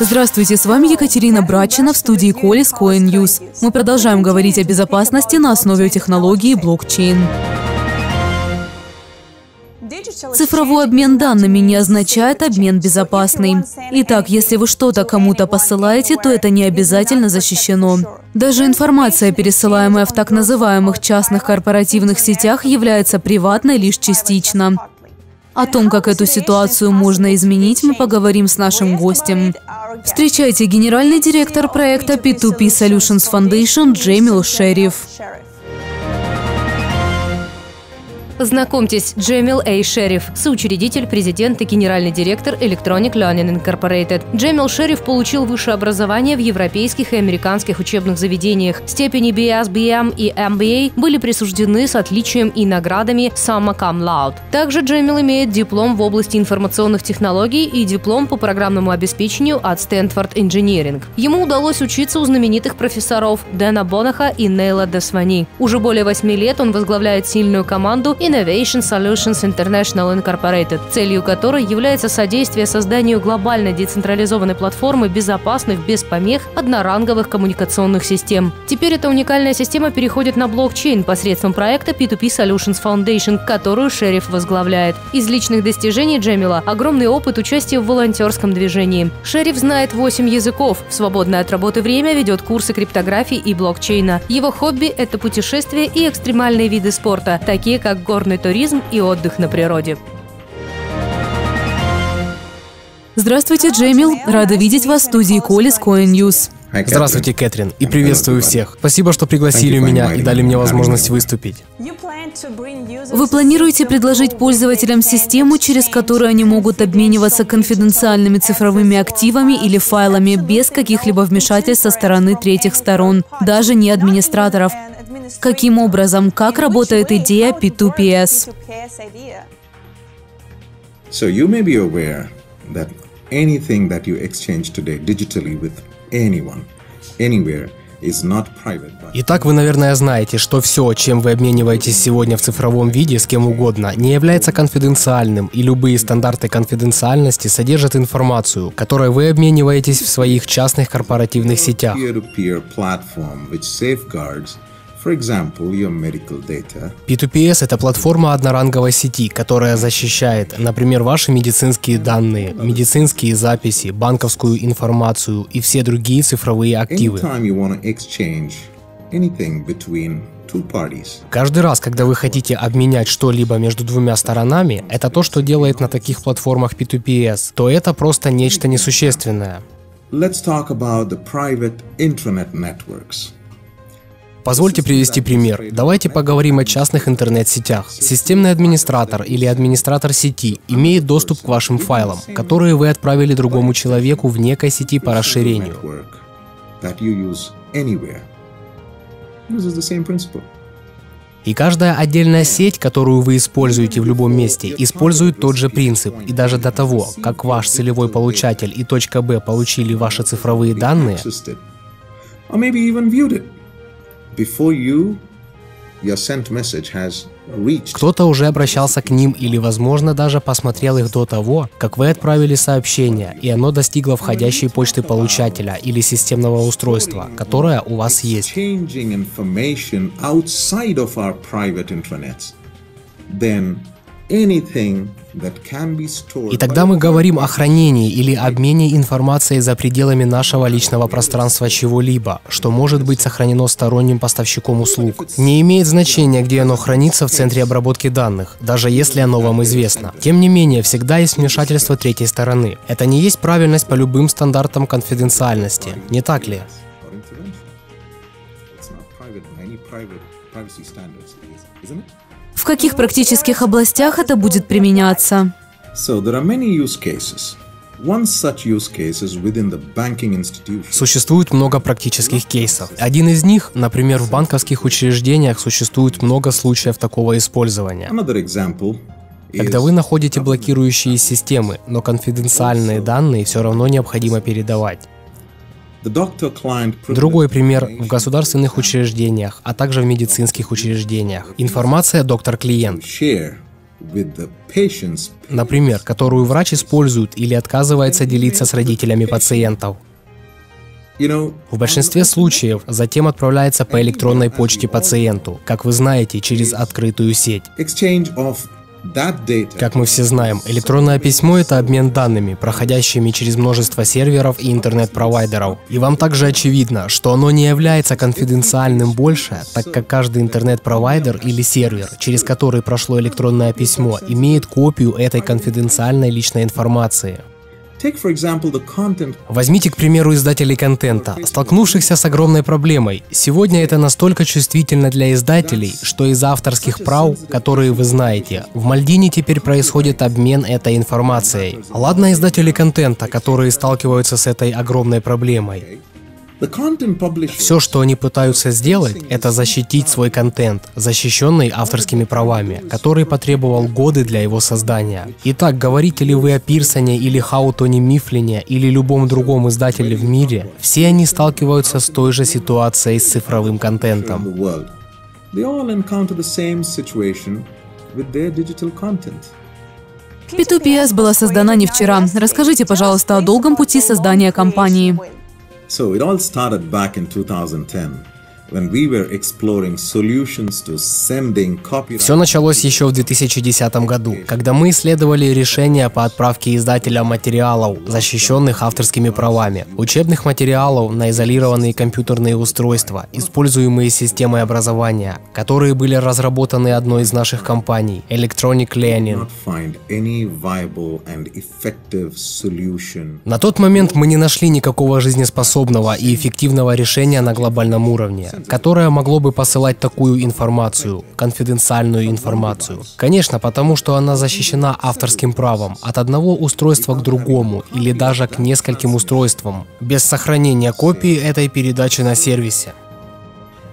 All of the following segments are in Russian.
Здравствуйте, с вами Екатерина Брачина в студии Колес Coin News. Мы продолжаем говорить о безопасности на основе технологии блокчейн. Цифровой обмен данными не означает обмен безопасный. Итак, если вы что-то кому-то посылаете, то это не обязательно защищено. Даже информация, пересылаемая в так называемых частных корпоративных сетях, является приватной лишь частично. О том, как эту ситуацию можно изменить, мы поговорим с нашим гостем. Встречайте генеральный директор проекта P2P Solutions Foundation Джемил Шериф. Знакомьтесь, Джемил Эй Шериф, соучредитель, президент и генеральный директор Electronic Learning Incorporated. Джемил Шериф получил высшее образование в европейских и американских учебных заведениях. Степени BS, BM и MBA были присуждены с отличием и наградами Summa Cum Laude. Также Джемил имеет диплом в области информационных технологий и диплом по программному обеспечению от Stanford Engineering. Ему удалось учиться у знаменитых профессоров Дэна Бонаха и Нейла Десвани. Уже более восьми лет он возглавляет сильную команду и Innovation Solutions International Incorporated, целью которой является содействие созданию глобальной децентрализованной платформы безопасных, без помех, одноранговых коммуникационных систем. Теперь эта уникальная система переходит на блокчейн посредством проекта P2P Solutions Foundation, которую Шериф возглавляет. Из личных достижений Джемила – огромный опыт участия в волонтерском движении. Шериф знает 8 языков, в свободное от работы время ведет курсы криптографии и блокчейна. Его хобби – это путешествия и экстремальные виды спорта, такие как горный горный туризм и отдых на природе. Здравствуйте, Джемил. Рада видеть вас в студии Колес Coin News. Здравствуйте, Кэтрин, и приветствую всех. Спасибо, что пригласили меня и дали мне возможность выступить. Вы планируете предложить пользователям систему, через которую они могут обмениваться конфиденциальными цифровыми активами или файлами без каких-либо вмешательств со стороны третьих сторон, даже не администраторов. Каким образом, как работает идея P2PS? So you may be aware that anything that you exchange today digitally with anyone, anywhere, Итак, вы, наверное, знаете, что все, чем вы обмениваетесь сегодня в цифровом виде с кем угодно, не является конфиденциальным, и любые стандарты конфиденциальности содержат информацию, которой вы обмениваетесь в своих частных корпоративных сетях. P2PS — это платформа одноранговой сети, которая защищает, например, ваши медицинские данные, медицинские записи, банковскую информацию и все другие цифровые активы. Каждый раз, когда вы хотите обменять что-либо между двумя сторонами, это то, что делает на таких платформах P2PS, то это просто нечто несущественное. Let's talk about the private intranet networks. Позвольте привести пример. Давайте поговорим о частных интернет-сетях. Системный администратор или администратор сети имеет доступ к вашим файлам, которые вы отправили другому человеку в некой сети по расширению. И каждая отдельная сеть, которую вы используете в любом месте, использует тот же принцип. И даже до того, как ваш целевой получатель и Б получили ваши цифровые данные, кто-то уже обращался к ним или, возможно, даже посмотрел их до того, как вы отправили сообщение, и оно достигло входящей почты получателя или системного устройства, которое у вас есть. Then и тогда мы говорим о хранении или обмене информацией за пределами нашего личного пространства чего-либо, что может быть сохранено сторонним поставщиком услуг. Не имеет значения, где оно хранится в центре обработки данных, даже если оно вам известно. Тем не менее, всегда есть вмешательство третьей стороны. Это не есть правильность по любым стандартам конфиденциальности, не так ли? Isn't it? В каких практических областях это будет применяться? Существует много практических кейсов. Один из них, например, в банковских учреждениях существует много случаев такого использования. Когда вы находите блокирующие системы, но конфиденциальные данные все равно необходимо передавать. Другой пример в государственных учреждениях, а также в медицинских учреждениях. Информация доктор-клиент. Например, которую врач использует или отказывается делиться с родителями пациентов. В большинстве случаев затем отправляется по электронной почте пациенту, как вы знаете, через открытую сеть. Как мы все знаем, электронное письмо — это обмен данными, проходящими через множество серверов и интернет-провайдеров. И вам также очевидно, что оно не является конфиденциальным больше, так как каждый интернет-провайдер или сервер, через который прошло электронное письмо, имеет копию этой конфиденциальной личной информации. Возьмите, к примеру, издателей контента, столкнувшихся с огромной проблемой. Сегодня это настолько чувствительно для издателей, что из авторских прав, которые вы знаете, в Мальдине теперь происходит обмен этой информацией. Ладно издатели контента, которые сталкиваются с этой огромной проблемой. Все, что они пытаются сделать, это защитить свой контент, защищенный авторскими правами, который потребовал годы для его создания. Итак, говорите ли вы о Пирсоне или Хаутоне Мифлине или любом другом издателе в мире, все они сталкиваются с той же ситуацией с цифровым контентом. P2PS была создана не вчера. Расскажите, пожалуйста, о долгом пути создания компании. So it all started back in 2010. Все началось еще в 2010 году, когда мы исследовали решения по отправке издателя материалов, защищенных авторскими правами, учебных материалов на изолированные компьютерные устройства, используемые системой образования, которые были разработаны одной из наших компаний, Electronic Learning. На тот момент мы не нашли никакого жизнеспособного и эффективного решения на глобальном уровне которое могло бы посылать такую информацию, конфиденциальную информацию. Конечно, потому что она защищена авторским правом от одного устройства к другому или даже к нескольким устройствам, без сохранения копии этой передачи на сервисе.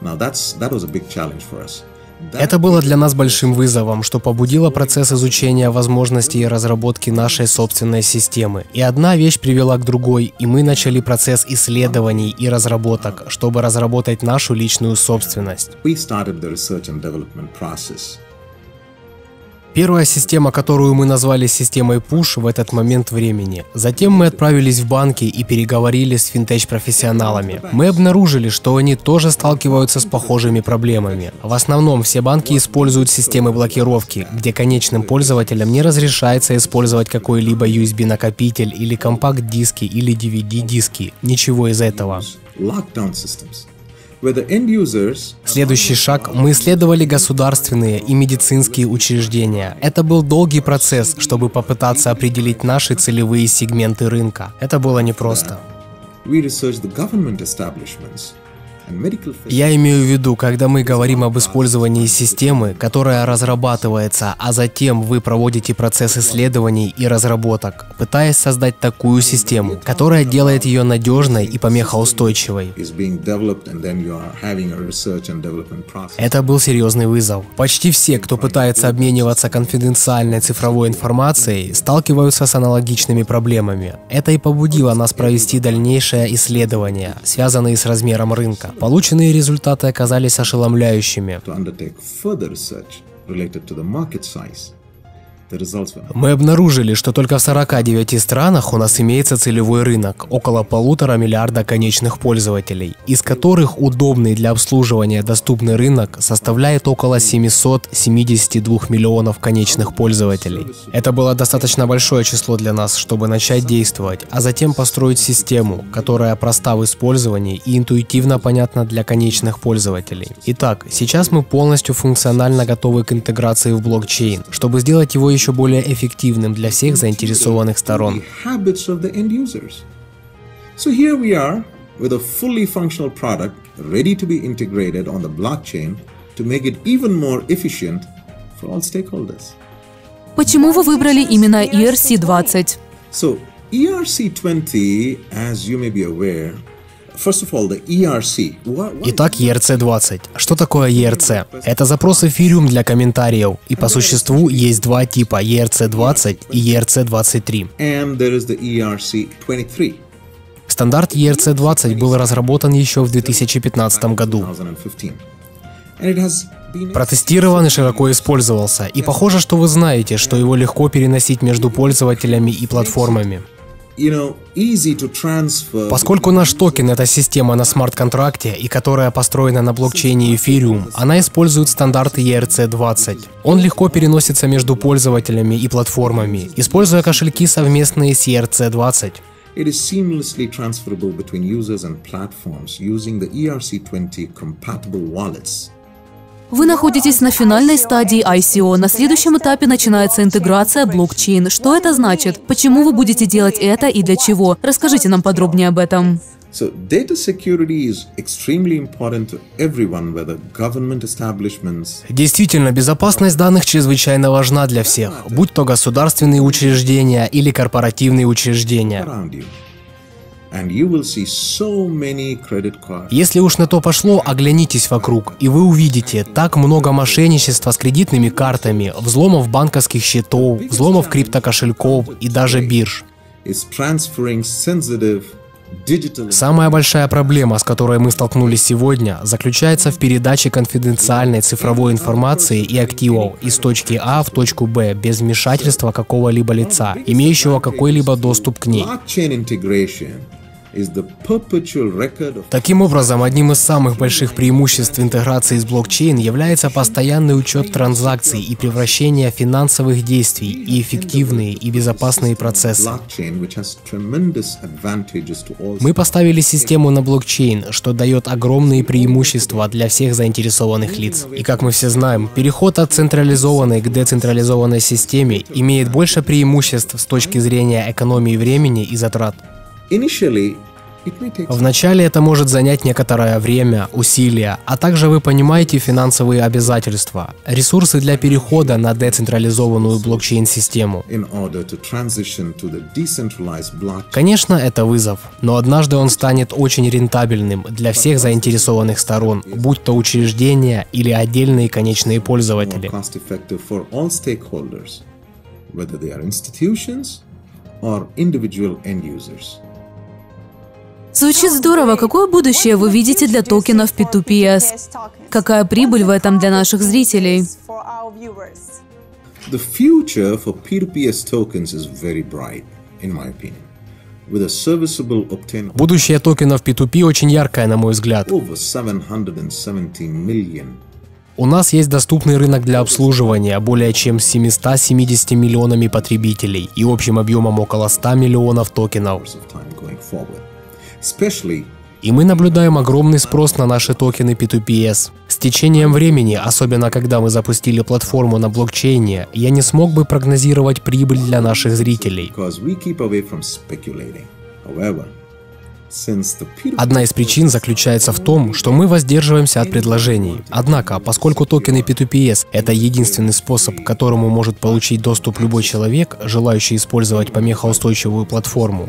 Now that's, that was a big challenge for us. Это было для нас большим вызовом, что побудило процесс изучения возможностей и разработки нашей собственной системы. И одна вещь привела к другой, и мы начали процесс исследований и разработок, чтобы разработать нашу личную собственность. Первая система, которую мы назвали системой Push в этот момент времени. Затем мы отправились в банки и переговорили с финтеч-профессионалами. Мы обнаружили, что они тоже сталкиваются с похожими проблемами. В основном все банки используют системы блокировки, где конечным пользователям не разрешается использовать какой-либо USB-накопитель или компакт-диски или DVD-диски. Ничего из этого. Следующий шаг – мы исследовали государственные и медицинские учреждения. Это был долгий процесс, чтобы попытаться определить наши целевые сегменты рынка. Это было непросто. We researched the government establishments я имею в виду, когда мы говорим об использовании системы, которая разрабатывается, а затем вы проводите процесс исследований и разработок, пытаясь создать такую систему, которая делает ее надежной и помехоустойчивой. Это был серьезный вызов. Почти все, кто пытается обмениваться конфиденциальной цифровой информацией, сталкиваются с аналогичными проблемами. Это и побудило нас провести дальнейшее исследование, связанные с размером рынка. Полученные результаты оказались ошеломляющими. Мы обнаружили, что только в 49 странах у нас имеется целевой рынок, около полутора миллиарда конечных пользователей, из которых удобный для обслуживания доступный рынок составляет около 772 миллионов конечных пользователей. Это было достаточно большое число для нас, чтобы начать действовать, а затем построить систему, которая проста в использовании и интуитивно понятна для конечных пользователей. Итак, сейчас мы полностью функционально готовы к интеграции в блокчейн, чтобы сделать его еще более эффективным для всех заинтересованных сторон. So here we are with a fully functional product ready to be integrated on the blockchain to make it even more efficient for all stakeholders. Почему вы выбрали именно ERC-20? So ERC-20, as you may be aware, E Итак, ERC-20. Что такое ERC? Это запрос эфириум для комментариев, и по существу есть два типа ERC-20 и ERC-23. E Стандарт ERC-20 был разработан еще в 2015 году. Протестирован и широко использовался, и похоже, что вы знаете, что его легко переносить между пользователями и платформами. Поскольку наш токен — это система на смарт-контракте, и которая построена на блокчейне Ethereum, она использует стандарты ERC-20. Он легко переносится между пользователями и платформами, используя кошельки совместные с ERC-20. It is seamlessly transferable between users and platforms using the ERC20 compatible wallets. Вы находитесь на финальной стадии ICO. На следующем этапе начинается интеграция блокчейн. Что это значит? Почему вы будете делать это и для чего? Расскажите нам подробнее об этом. So data security is extremely important to everyone, whether government establishments. Действительно, безопасность данных чрезвычайно важна для всех, будь то государственные учреждения или корпоративные учреждения. Если уж на то пошло, оглянитесь вокруг, и вы увидите так много мошенничества с кредитными картами, взломов банковских счетов, взломов криптокошельков и даже бирж. Самая большая проблема, с которой мы столкнулись сегодня, заключается в передаче конфиденциальной цифровой информации и активов из точки А в точку Б без вмешательства какого-либо лица, имеющего какой-либо доступ к ней. Таким образом, одним из самых больших преимуществ интеграции с блокчейн является постоянный учет транзакций и превращение финансовых действий и эффективные и безопасные процессы. Мы поставили систему на блокчейн, что дает огромные преимущества для всех заинтересованных лиц. И как мы все знаем, переход от централизованной к децентрализованной системе имеет больше преимуществ с точки зрения экономии времени и затрат. Вначале это может занять некоторое время, усилия, а также вы понимаете финансовые обязательства, ресурсы для перехода на децентрализованную блокчейн-систему. Конечно, это вызов, но однажды он станет очень рентабельным для всех заинтересованных сторон, будь то учреждения или отдельные конечные пользователи. whether they are institutions or individual end users. Звучит здорово. Какое будущее вы видите для токенов P2PS? Какая прибыль в этом для наших зрителей? The future for P2PS tokens is very bright, in my opinion. Будущее токенов P2P очень яркое, на мой взгляд. У нас есть доступный рынок для обслуживания более чем 770 миллионами потребителей и общим объемом около 100 миллионов токенов. И мы наблюдаем огромный спрос на наши токены P2PS. С течением времени, особенно когда мы запустили платформу на блокчейне, я не смог бы прогнозировать прибыль для наших зрителей. Одна из причин заключается в том, что мы воздерживаемся от предложений. Однако, поскольку токены P2PS — это единственный способ, к которому может получить доступ любой человек, желающий использовать помехоустойчивую платформу,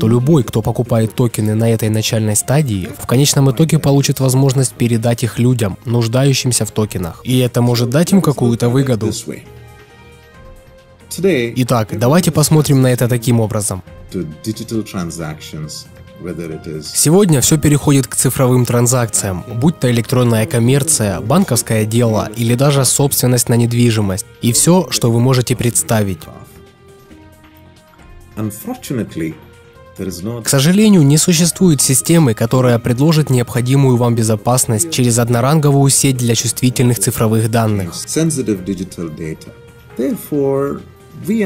то любой, кто покупает токены на этой начальной стадии, в конечном итоге получит возможность передать их людям, нуждающимся в токенах. И это может дать им какую-то выгоду. Итак, давайте посмотрим на это таким образом. Сегодня все переходит к цифровым транзакциям, будь то электронная коммерция, банковское дело или даже собственность на недвижимость, и все, что вы можете представить. К сожалению, не существует системы, которая предложит необходимую вам безопасность через одноранговую сеть для чувствительных цифровых данных.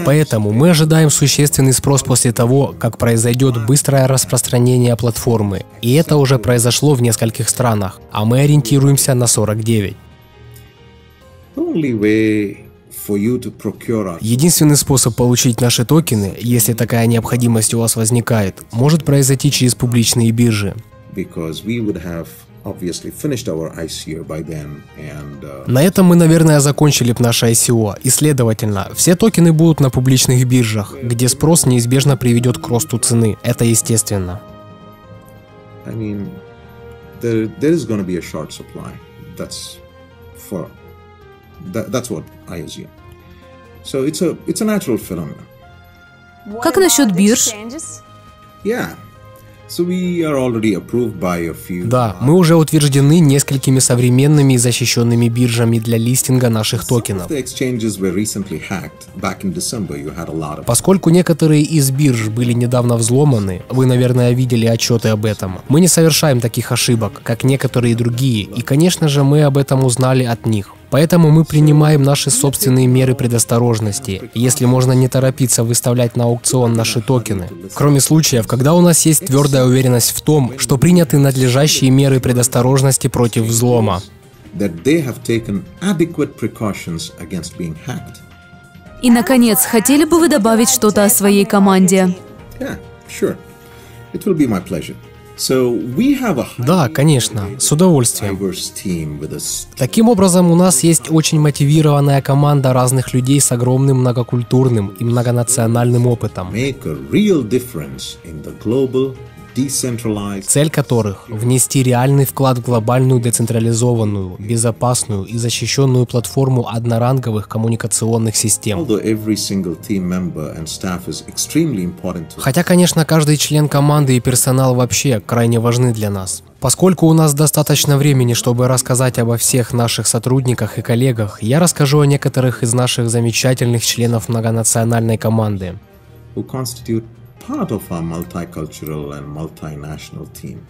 Поэтому мы ожидаем существенный спрос после того, как произойдет быстрое распространение платформы. И это уже произошло в нескольких странах, а мы ориентируемся на 49. Единственный способ получить наши токены, если такая необходимость у вас возникает, может произойти через публичные биржи. Uh, на этом мы, наверное, закончили наше ICO, и, следовательно, все токены будут на публичных биржах, где спрос неизбежно приведет к росту цены. Это естественно. I mean, there, there is going to be a short supply. That's for that, that's what I assume. So it's a it's a natural phenomenon. Как насчет бирж? Yeah, Да, мы уже утверждены несколькими современными и защищенными биржами для листинга наших токенов. Поскольку некоторые из бирж были недавно взломаны, вы, наверное, видели отчеты об этом, мы не совершаем таких ошибок, как некоторые другие, и, конечно же, мы об этом узнали от них. Поэтому мы принимаем наши собственные меры предосторожности, если можно не торопиться выставлять на аукцион наши токены. Кроме случаев, когда у нас есть твердая уверенность в том, что приняты надлежащие меры предосторожности против взлома. И, наконец, хотели бы вы добавить что-то о своей команде? Yeah, sure. It will be my pleasure. Да, конечно, с удовольствием. Таким образом, у нас есть очень мотивированная команда разных людей с огромным многокультурным и многонациональным опытом цель которых – внести реальный вклад в глобальную децентрализованную, безопасную и защищенную платформу одноранговых коммуникационных систем. Хотя, конечно, каждый член команды и персонал вообще крайне важны для нас. Поскольку у нас достаточно времени, чтобы рассказать обо всех наших сотрудниках и коллегах, я расскажу о некоторых из наших замечательных членов многонациональной команды.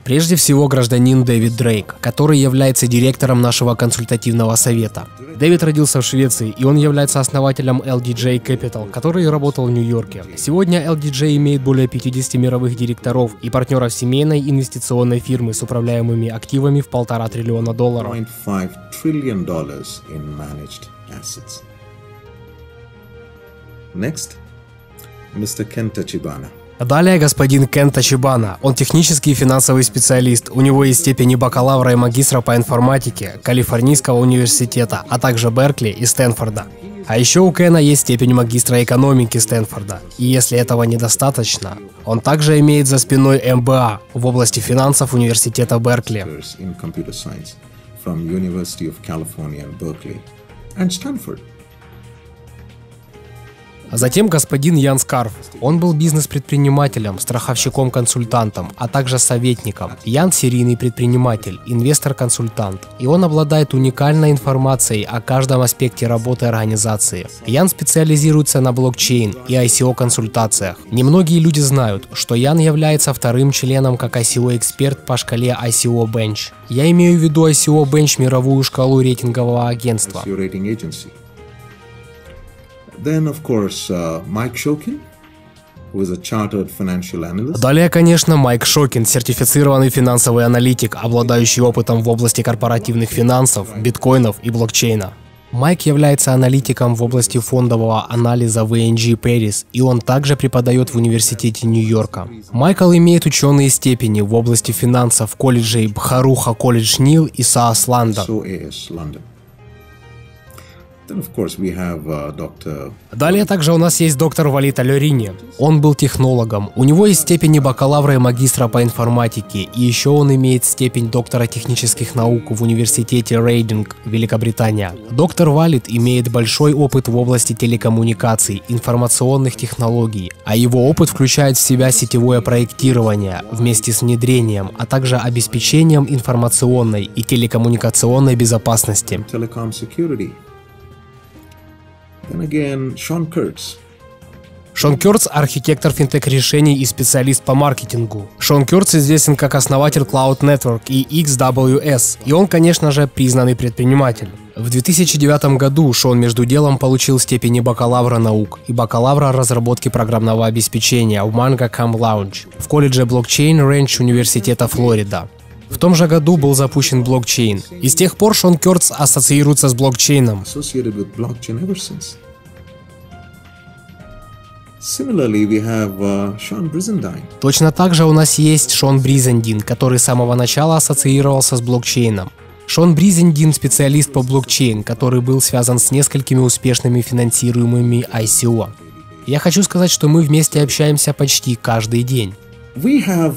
Прежде всего, гражданин Дэвид Дрейк, который является директором нашего консультативного совета. Дэвид родился в Швеции, и он является основателем LDJ Capital, который работал в Нью-Йорке. Сегодня LDJ имеет более 50 мировых директоров и партнеров семейной инвестиционной фирмы с управляемыми активами в полтора триллиона долларов. Next, Mr. Kenta Chibana. Далее господин Кен Тачибана. Он технический и финансовый специалист. У него есть степени бакалавра и магистра по информатике Калифорнийского университета, а также Беркли и Стэнфорда. А еще у Кена есть степень магистра экономики Стэнфорда. И если этого недостаточно, он также имеет за спиной МБА в области финансов университета Беркли. and Stanford. Затем господин Ян Скарф. Он был бизнес-предпринимателем, страховщиком-консультантом, а также советником. Ян – серийный предприниматель, инвестор-консультант. И он обладает уникальной информацией о каждом аспекте работы организации. Ян специализируется на блокчейн и ICO-консультациях. Немногие люди знают, что Ян является вторым членом как ICO-эксперт по шкале ICO Bench. Я имею в виду ICO Bench мировую шкалу рейтингового агентства. Then, of course, uh, Mike Shokin, Далее, конечно, Майк Шокин, сертифицированный финансовый аналитик, обладающий опытом в области корпоративных финансов, биткоинов и блокчейна. Майк является аналитиком в области фондового анализа в ANG Paris, и он также преподает в Университете Нью-Йорка. Майкл имеет ученые степени в области финансов колледжей Бхаруха колледж Нил и СААС Лондон. Uh, Далее также у нас есть доктор Валита Лерини. Он был технологом. У него есть степени бакалавра и магистра по информатике, и еще он имеет степень доктора технических наук в университете Рейдинг, Великобритания. Доктор Валит имеет большой опыт в области телекоммуникаций, информационных технологий, а его опыт включает в себя сетевое проектирование вместе с внедрением, а также обеспечением информационной и телекоммуникационной безопасности. Then again, Sean Kurtz. Шон Кёртс – архитектор финтех-решений и специалист по маркетингу. Шон Кёртс известен как основатель Cloud Network и XWS, и он, конечно же, признанный предприниматель. В 2009 году Шон между делом получил степени бакалавра наук и бакалавра разработки программного обеспечения в Mango Cam Lounge в колледже Blockchain Ranch Университета Флорида. В том же году был запущен блокчейн, и с тех пор Шон Кёртс ассоциируется с блокчейном. Uh, Точно так же у нас есть Шон Бризендин, который с самого начала ассоциировался с блокчейном. Шон Бризендин – специалист по блокчейн, который был связан с несколькими успешными финансируемыми ICO. Я хочу сказать, что мы вместе общаемся почти каждый день. We have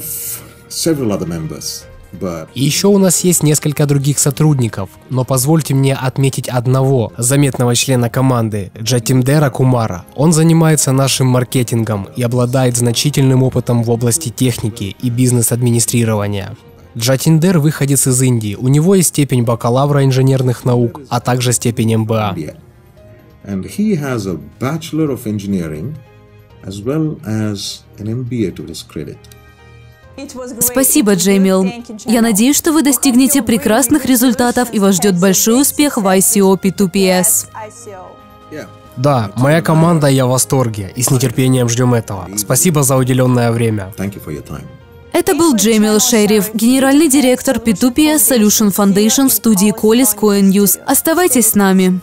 several other members И еще у нас есть несколько других сотрудников, но позвольте мне отметить одного заметного члена команды, Джатимдера Кумара. Он занимается нашим маркетингом и обладает значительным опытом в области техники и бизнес-администрирования. Джатиндер выходец из Индии. У него есть степень бакалавра инженерных наук, а также степень МБА. And he has a Bachelor of Engineering as well as an MBA to his credit. Спасибо, Джеймил. Я надеюсь, что вы достигнете прекрасных результатов и вас ждет большой успех в ICO P2PS. Да, моя команда я в восторге и с нетерпением ждем этого. Спасибо за уделенное время. Это был Джеймил Шериф, генеральный директор P2PS Solution Foundation в студии Колис Coin News. Оставайтесь с нами.